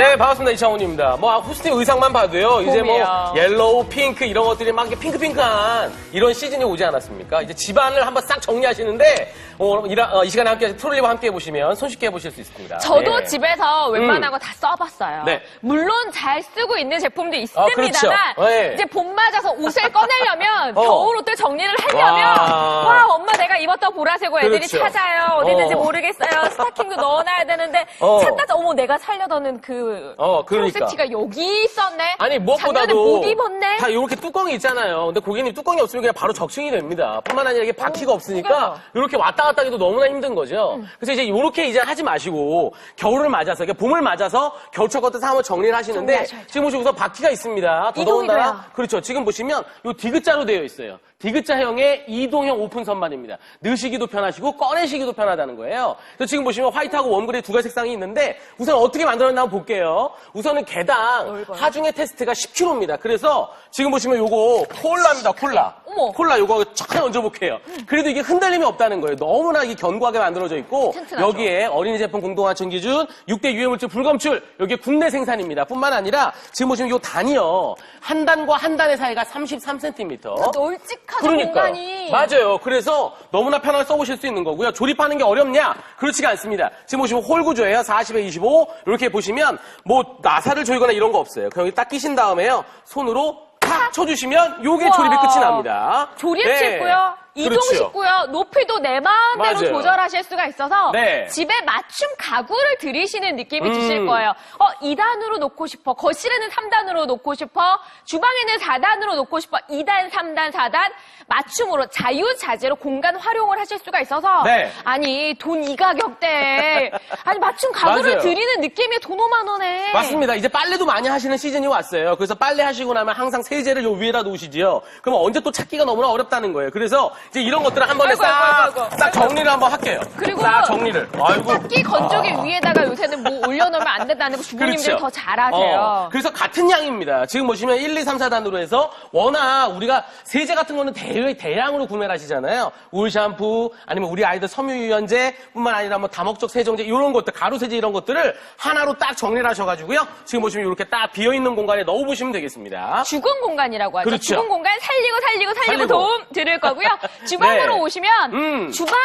네, 반갑습니다. 이창훈입니다. 뭐, 호스트 의상만 봐도요, 이제 뭐. yellow, 핑크, 이런 것들이 막 이렇게 핑크핑크한 이런 시즌이 오지 않았습니까? 이제 집안을 한번 싹 정리하시는데, 어, 이, 어, 이 시간에 함께, 트롤리와 함께 해보시면 손쉽게 해보실 수 있습니다. 저도 네. 집에서 웬만한 거다 써봤어요. 네. 물론 잘 쓰고 있는 제품도 아, 있습니다만 그렇죠. 네. 이제 봄 맞아서 옷을 꺼내려면 어. 겨울 옷들 정리를 하려면 와. 와, 엄마 내가 입었던 보라색 옷 애들이 그렇죠. 찾아요. 어디 있는지 어. 모르겠어요. 스타킹도 넣어놔야 되는데 어. 찾다 어머 내가 살려던 그 어, 그러니까. 티가 여기 있었네. 아니 무엇보다도 못 입었네. 다 이렇게 뚜껑이 있잖아요. 근데 고객님 뚜껑이 없으면 그냥 바로 적층이 됩니다. 뿐만 아니라 이게 바퀴가 어, 없으니까. 이렇게 왔다 갔다 하기도 너무나 힘든 거죠. 음. 그래서 이제 이렇게 이제 하지 마시고 겨울을 맞아서 그러니까 봄을 맞아서 겨울철 것들 한번 정리를 하시는데 정리하셔야죠. 지금 보시면 우선 바퀴가 있습니다. 이동이 더더군다나. 그렇죠. 지금 보시면 요 디귿자로 되어 있어요. 디귿자형의 이동형 오픈 선반입니다. 넣으시기도 편하시고 꺼내시기도 편하다는 거예요. 그래서 지금 보시면 white하고 warm gray 두 가지 색상이 있는데 우선 어떻게 만들었나 한번 볼게요. 우선은 개당 넓어요. 하중의 테스트가 10kg입니다. 그래서 지금 보시면 요거 콜라입니다. 콜라. 어머. 콜라 요거 쫙 얹어볼게요. 그래도 이게 흔들림이 없다는 거예요. 너무나 이게 견고하게 만들어져 있고 튼튼하죠. 여기에 어린이 제품 공동화천 기준 6대 유해물질 불검출 여기 국내 생산입니다. 뿐만 아니라 지금 보시면 요 단이요. 한 단과 한 단의 사이가 33cm. 널찍하죠 그러니까요. 공간이. 맞아요. 그래서 너무나 편하게 써보실 수 있는 거고요. 조립하는 게 어렵냐? 그렇지가 않습니다. 지금 보시면 홀 구조예요. 40에 25. 이렇게 보시면 뭐 나사를 조이거나 이런 거 없어요. 그냥 여기 딱 끼신 다음에요. 손으로 탁 쳐주시면 요게 우와. 조립이 끝이 납니다. 조립 네. 쉽고요. 이동 그렇죠. 쉽고요. 높이도 내 마음대로 맞아요. 조절하실 수가 있어서 네. 집에 맞춤 가구를 들이시는 느낌이 음. 드실 거예요. 어, 2단으로 놓고 싶어. 거실에는 3단으로 놓고 싶어. 주방에는 4단으로 놓고 싶어. 2단, 3단, 4단 맞춤으로 자유자재로 공간 활용을 하실 수가 있어서 네. 아니 돈 이 가격대에 아니 맞춤 가구를 맞아요. 드리는 느낌이 돈 5만 원에 맞습니다. 이제 빨래도 많이 하시는 시즌이 왔어요. 그래서 빨래 하시고 나면 항상 세제를 요 위에다 놓으시지요. 그럼 언제 또 찾기가 너무나 어렵다는 거예요. 그래서 이제 이런 것들을 한 번에 아이고, 싹, 아이고, 아이고. 싹 정리를 한번 할게요. 그리고 싹 정리를. 아이고. 세탁기 건조기 위에다가 요새는 뭐 올려놓으면 안 된다는 거 주부님들이 더 잘하세요. 어, 그래서 같은 양입니다. 지금 보시면 1, 2, 3, 4단으로 해서 워낙 우리가 세제 같은 거는 대, 대량으로 구매를 하시잖아요. 울 샴푸 아니면 우리 아이들 섬유 유연제 뿐만 아니라 뭐 다목적 세정제 이런 것들 가루 세제 이런 것들을 하나로 딱 정리를 하셔가지고요. 지금 보시면 이렇게 딱 비어 있는 공간에 넣어 보시면 되겠습니다. 죽은 공간이라고 하죠. 그렇죠. 죽은 공간 살리고 살리고 살리고, 살리고. 도움 드릴 거고요. 주방으로 네. 오시면 음. 주방에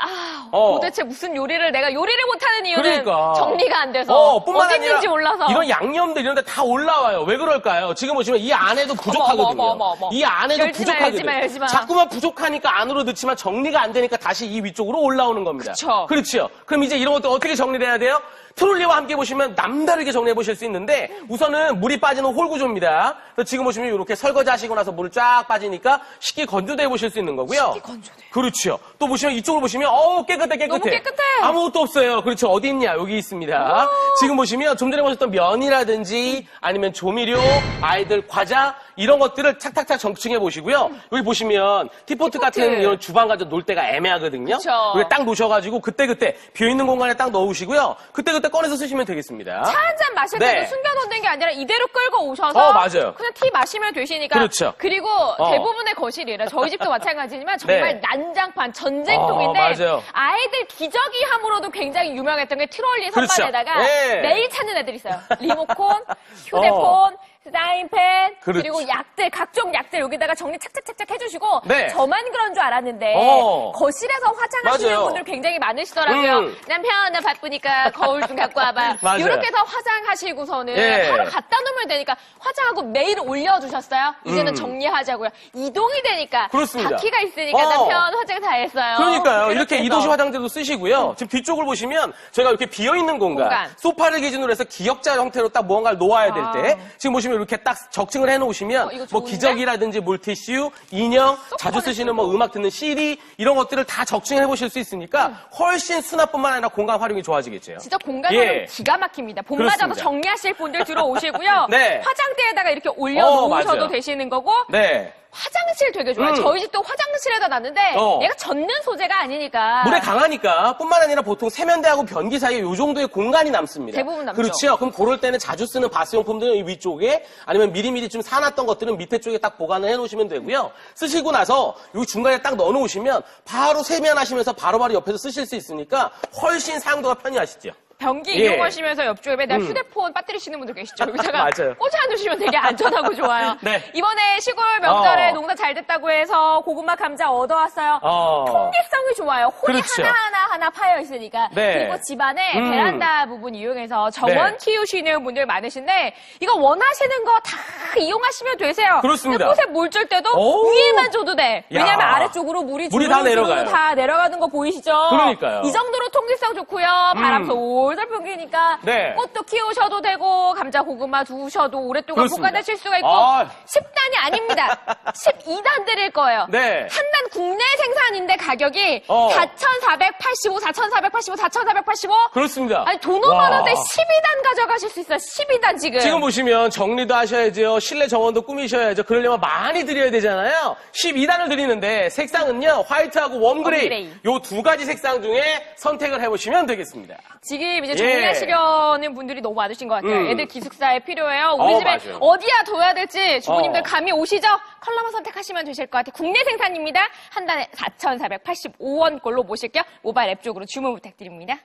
아, 어. 도대체 무슨 요리를 내가 요리를 못하는 이유는 그러니까. 정리가 안 돼서 어, 뿐만 디 아니라 있는지 몰라서 이런 양념들 이런 데 다 올라와요. 왜 그럴까요? 지금 보시면 이 안에도 부족하거든요. 어머, 어머, 어머. 이 안에도 열지 마, 부족하거든요. 마, 열지 마. 자꾸만 부족하니까 안으로 넣지만 정리가 안 되니까 다시 이 위쪽으로 올라오는 겁니다. 그쵸. 그렇죠. 그럼 이제 이런 것들 어떻게 정리를 해야 돼요? 트롤리와 함께 보시면 남다르게 정리해 보실 수 있는데 우선은 물이 빠지는 홀 구조입니다. 그래서 지금 보시면 이렇게 설거지 하시고 나서 물을 쫙 빠지니까 쉽게 건조돼 보실 수 있는 거고요. 쉽게 건조돼요. 그렇죠. 또 보시면 이쪽을 보시면 어우 깨끗해 깨끗해. 너무 깨끗해. 아무것도 없어요. 그렇죠. 어디 있냐? 여기 있습니다. 지금 보시면 좀 전에 보셨던 면이라든지 아니면 조미료, 아이들 과자 이런 것들을 착착착 적층해 보시고요. 여기 보시면 teapot teapot. 같은 이런 주방 가서 놓을 데가 애매하거든요. 그쵸. 여기 딱 놓으셔가지고 그때그때 비어 있는 공간에 딱 넣으시고요. 그때그때 꺼내서 쓰시면 되겠습니다. 차 한 잔 마실 네. 때도 숨겨놓 는 게 아니라 이대로 끌고 오셔서 어, 맞아요. 그냥 tea 마시면 되시니까 그렇죠. 그리고 어. 대부분의 거실이라 저희 집도 마찬가지지만 정말 네. 난장판 전쟁통인데 어, 맞아요. 아이들 기저귀 함으로도 굉장히 유명했던 게 트롤리 그렇죠. 선반에다가 네. 매일 찾는 애들 있어요. 리모콘, 휴대폰, 사인펜 그렇죠. 그리고 약들 각종 약들 여기다가 정리 착착착착 해주시고 네. 저만 그런 줄 알았는데 어. 거실에서 화장하시는 맞아요. 분들 굉장히 많으시더라고요. 음. 남편 나 바쁘니까 거울 좀 갖고 와봐. 이렇게 해서 화장하시고서는 예. 바로 갖다 놓으면 되니까 화장하고 매일 올려주셨어요. 이제는 음. 정리하자고요. 이동이 되니까 그렇습니다. 바퀴가 있으니까 어. 남편 화장 다 했어요. 그러니까요. 이렇게 해서. 이도시 화장대도 쓰시고요. 지금 뒤쪽을 보시면 저희가 이렇게 비어있는 공간, 공간. 소파를 기준으로 해서 기역자 형태로 딱 무언가를 놓아야 될 때, 아. 지금 보시면 이렇게 딱 적층을 해놓으시면 어, 뭐 좋은데? 기저귀라든지 물티슈, 인형, 자주 쓰시는 뭐. 음악 듣는 CD 이런 것들을 다 적층해 보실 수 있으니까 훨씬 수납뿐만 아니라 공간 활용이 좋아지겠죠. 진짜 공간 예. 활용 기가 막힙니다. 봄 맞아서 그렇습니다. 정리하실 분들 들어오시고요. 네. 화장대에다가 이렇게 어, 올려놓으셔도 맞아요. 되시는 거고 네. 화장실 되게 좋아요. 음. 저희 집도 화장실에다 놨는데 어. 얘가 젖는 소재가 아니니까 물에 강하니까 뿐만 아니라 보통 세면대하고 변기 사이에 이 정도의 공간이 남습니다. 대부분 남죠. 그렇죠. 그럼 그럴 때는 자주 쓰는 바스용품들은 이 위쪽에 아니면 미리미리 좀 사놨던 것들은 밑에 쪽에 딱 보관을 해놓으시면 되고요. 쓰시고 나서 이 중간에 딱 넣어놓으시면 바로 세면하시면서 바로 바로 옆에서 쓰실 수 있으니까 훨씬 사용도가 편리하시죠. 변기 예. 이용하시면서 옆쪽에 맨날 음. 휴대폰 빠뜨리시는 분들 계시죠? 여기다가 맞아요. 꽂아두시면 되게 안전하고 좋아요. 네. 이번에 시골 명절에 어. 농사 잘 됐다고 해서 고구마 감자 얻어왔어요. 어. 통기성이 좋아요. 홀이 그렇죠. 하나하나 하나 파여 있으니까. 네. 그리고 집안에 음. 베란다 부분 이용해서 정원 네. 키우시는 분들 많으신데 이거 원하시는 거 다 이용하시면 되세요. 그렇습니다. 꽃에 물 줄 때도 오. 위에만 줘도 돼. 왜냐면 야. 아래쪽으로 물이 물이 다 내려가요. 다 내려가는 거 보이시죠? 그러니까요. 이 정도로 통기성 좋고요. 바람 음. 솔솔 풍기니까 네. 꽃도 키우셔도 되고 감자 고구마 두셔도 오랫동안 그렇습니다. 보관하실 수가 있고 아. 10단이 아닙니다. 12단 드릴 거예요. 네. 한 단 국내 생산인데 가격이 어. 4,485, 4,485, 4,485. 그렇습니다. 아니 돈 5만 와. 원대 12단 가져가실 수 있어요. 12단 지금. 지금 보시면 정리도 하셔야죠. 실내 정원도 꾸미셔야죠. 그러려면 많이 드려야 되잖아요. 12단을 드리는데 색상은요. 화이트하고 warm gray. warm gray. 요 두 가지 색상 중에 선택을 해보시면 되겠습니다. 지금 이제 예. 정리하시려는 분들이 너무 많으신 것 같아요. 음. 애들 기숙사에 필요해요. 우리 어, 집에 맞아요. 어디야 둬야 될지 주부님들 어. 감이 오시죠? 컬러만 선택하시면 되실 것 같아요. 국내 생산입니다. 한 단에 4,485원 꼴로 모실게요. 모바일 앱 쪽으로 주문 부탁드립니다.